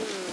Mm.